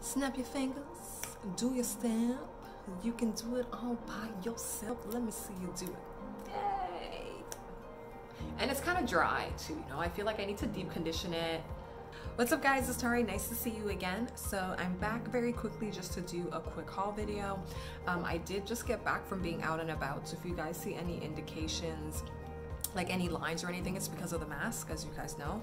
Snap your fingers, do your stamp. You can do it all by yourself. Let me see you do it. Yay! And it's kind of dry too, you know. I feel like I need to deep condition it. What's up guys, it's Tari, nice to see you again. So I'm back very quickly just to do a quick haul video. Um, I did just get back from being out and about, so if you guys see any indications, like any lines or anything, it's because of the mask, as you guys know.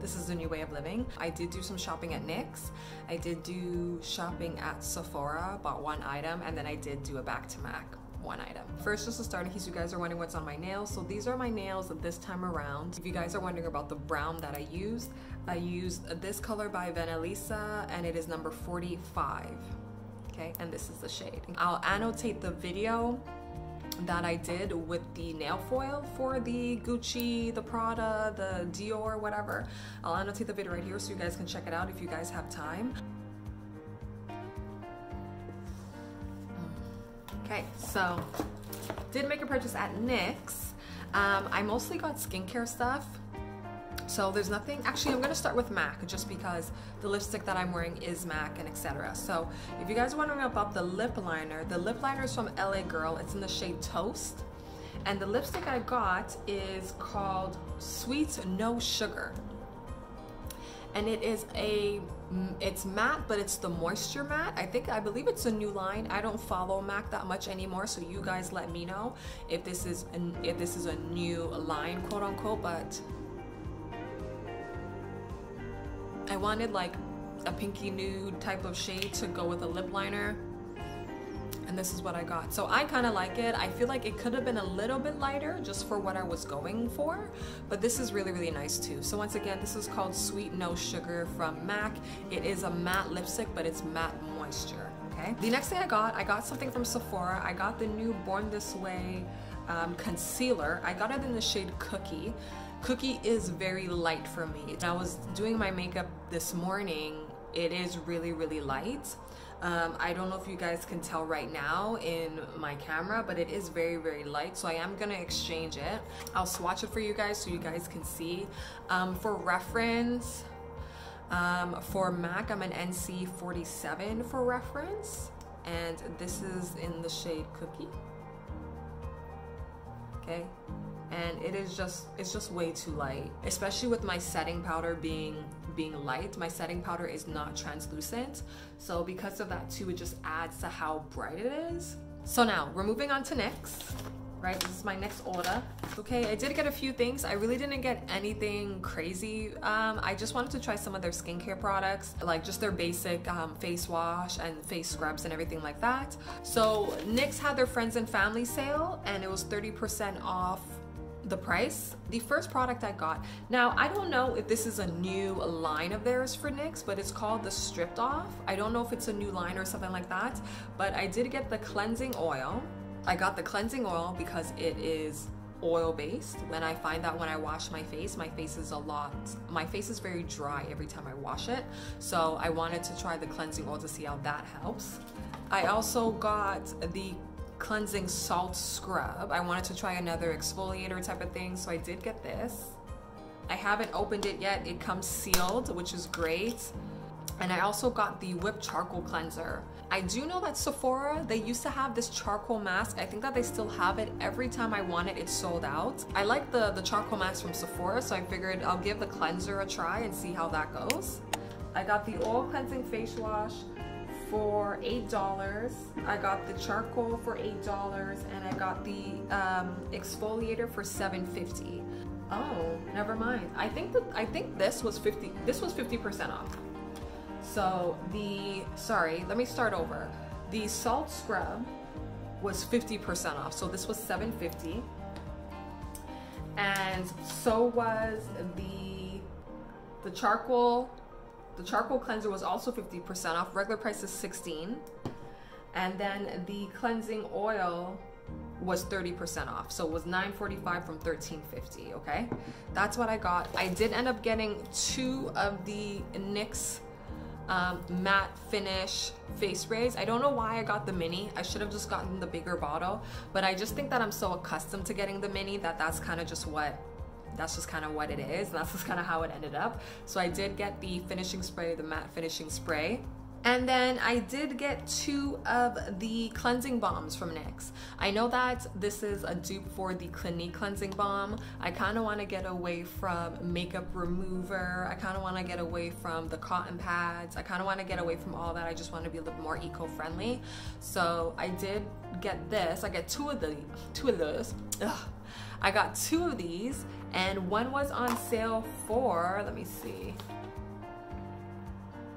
This is the new way of living. I did do some shopping at NYX. I did do shopping at Sephora, bought one item, and then I did do a back to MAC one item. First, just to start, in case you guys are wondering what's on my nails, so these are my nails this time around. If you guys are wondering about the brown that I used, I used this color by Vanellisa, and it is number 45. Okay, and this is the shade. I'll annotate the video that I did with the nail foil for the Gucci, the Prada, the Dior, whatever. I'll annotate the video right here so you guys can check it out if you guys have time. Okay, so did make a purchase at NYX. Um, I mostly got skincare stuff. So there's nothing, actually I'm gonna start with MAC just because the lipstick that I'm wearing is MAC and etc. So if you guys are wondering about the lip liner, the lip liner is from LA Girl. It's in the shade Toast. And the lipstick I got is called Sweet No Sugar. And it is a, mm, it's matte, but it's the moisture matte. I think, I believe it's a new line. I don't follow MAC that much anymore, so you guys let me know if this is, an, if this is a new line, quote unquote, but I wanted like a pinky nude type of shade to go with a lip liner and this is what I got. So I kind of like it. I feel like it could have been a little bit lighter just for what I was going for, but this is really, really nice too. So once again, this is called Sweet No Sugar from MAC. It is a matte lipstick, but it's matte moisture, okay? The next thing I got, I got something from Sephora. I got the new Born This Way um, concealer. I got it in the shade Cookie. Cookie is very light for me. I was doing my makeup this morning. It is really, really light. Um, I don't know if you guys can tell right now in my camera, but it is very, very light. So I am gonna exchange it. I'll swatch it for you guys so you guys can see. Um, for reference, um, for MAC, I'm an NC 47 for reference. And this is in the shade Cookie. Okay, and it is just it's just way too light especially with my setting powder being being light. My setting powder is not translucent. So because of that too it just adds to how bright it is. So now we're moving on to NYX right? This is my next order. Okay i did get a few things. I really didn't get anything crazy. Um, i just wanted to try some of their skincare products like just their basic um, face wash and face scrubs and everything like that. So nyx had their friends and family sale and it was 30 percent off the price. The first product I got, now I don't know if this is a new line of theirs for NYX, but it's called the Stripped Off. I don't know if it's a new line or something like that, but I did get the cleansing oil. I got the cleansing oil because it is oil based when I find that when I wash my face my face is a lot my face is very dry every time I wash it so I wanted to try the cleansing oil to see how that helps I also got the cleansing salt scrub. I wanted to try another exfoliator type of thing, so I did get this. I haven't opened it yet. It comes sealed, which is great. And I also got the whipped charcoal cleanser. I do know that Sephora, they used to have this charcoal mask. I think that they still have it. Every time I want it, it's sold out. I like the, the charcoal mask from Sephora, so I figured I'll give the cleanser a try and see how that goes. I got the oil cleansing face wash for $8. I got the charcoal for $8 and I got the um, exfoliator for $7.50. Oh, never mind. I think that I think this was 50 this was 50% off. So the sorry, let me start over. The salt scrub was 50% off. So this was 750 and so was the the charcoal the charcoal cleanser was also 50% off. Regular price is 16. And then the cleansing oil was 30% off. So it was 9.45 from 13.50, okay? That's what I got. I did end up getting two of the NYX um, matte finish face sprays. I don't know why I got the mini. I should have just gotten the bigger bottle, but I just think that I'm so accustomed to getting the mini that that's kind of just what that's just kind of what it is. That's just kind of how it ended up. So I did get the finishing spray, the matte finishing spray. And then I did get two of the cleansing balms from NYX. I know that this is a dupe for the Clinique cleansing balm. I kind of want to get away from makeup remover. I kind of want to get away from the cotton pads. I kind of want to get away from all that. I just want to be a little more eco-friendly. So I did get this. I get two of the two of those. Ugh. I got two of these and one was on sale for, let me see.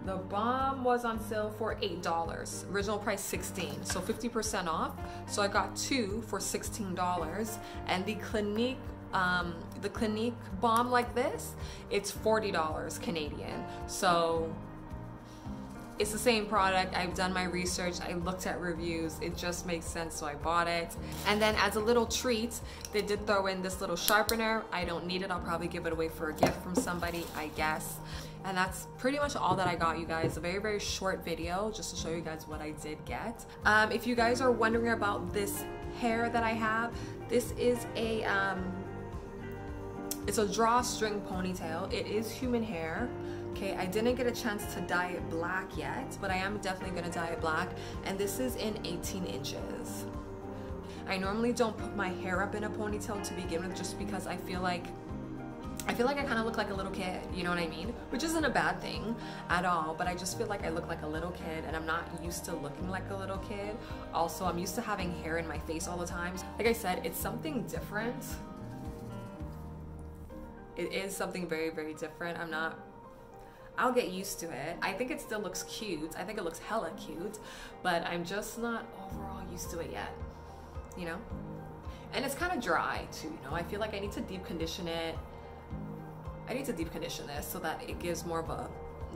The balm was on sale for $8. Original price 16 so 50% off. So I got two for $16. And the Clinique um, the Clinique balm like this, it's $40 Canadian. So it's the same product. I've done my research. I looked at reviews. It just makes sense, so I bought it. And then as a little treat, they did throw in this little sharpener. I don't need it. I'll probably give it away for a gift from somebody, I guess. And that's pretty much all that I got you guys. A very, very short video just to show you guys what I did get. Um, if you guys are wondering about this hair that I have, this is a, um, it's a drawstring ponytail. It is human hair. Okay, I didn't get a chance to dye it black yet, but I am definitely gonna dye it black. And this is in 18 inches. I normally don't put my hair up in a ponytail to begin with just because I feel like I feel like I kind of look like a little kid, you know what I mean? Which isn't a bad thing at all, but I just feel like I look like a little kid and I'm not used to looking like a little kid. Also, I'm used to having hair in my face all the time. Like I said, it's something different. It is something very, very different. I'm not I'll get used to it. I think it still looks cute. I think it looks hella cute, but I'm just not overall used to it yet, you know? And it's kind of dry too, you know? I feel like I need to deep condition it. I need to deep condition this so that it gives more of a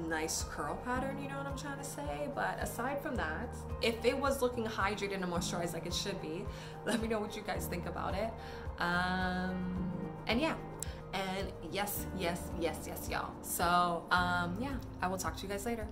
nice curl pattern, you know what I'm trying to say? But aside from that, if it was looking hydrated and moisturized like it should be, let me know what you guys think about it. Um, and yeah, and yes, yes, yes, yes, y'all. So um, yeah, I will talk to you guys later.